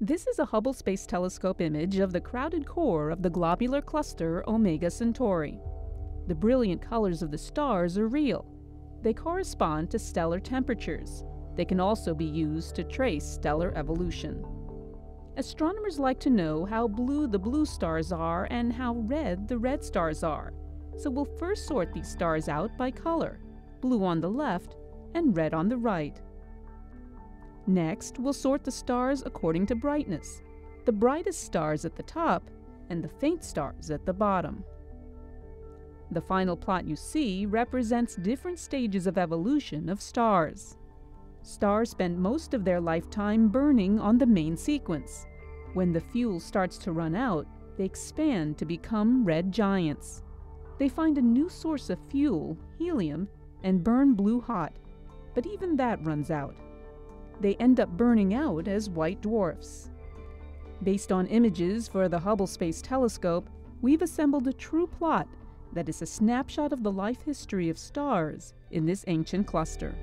This is a Hubble Space Telescope image of the crowded core of the globular cluster Omega Centauri. The brilliant colors of the stars are real. They correspond to stellar temperatures. They can also be used to trace stellar evolution. Astronomers like to know how blue the blue stars are and how red the red stars are. So we'll first sort these stars out by color, blue on the left and red on the right. Next, we'll sort the stars according to brightness, the brightest stars at the top and the faint stars at the bottom. The final plot you see represents different stages of evolution of stars. Stars spend most of their lifetime burning on the main sequence. When the fuel starts to run out, they expand to become red giants. They find a new source of fuel, helium, and burn blue hot, but even that runs out. They end up burning out as white dwarfs. Based on images for the Hubble Space Telescope, we've assembled a true plot that is a snapshot of the life history of stars in this ancient cluster.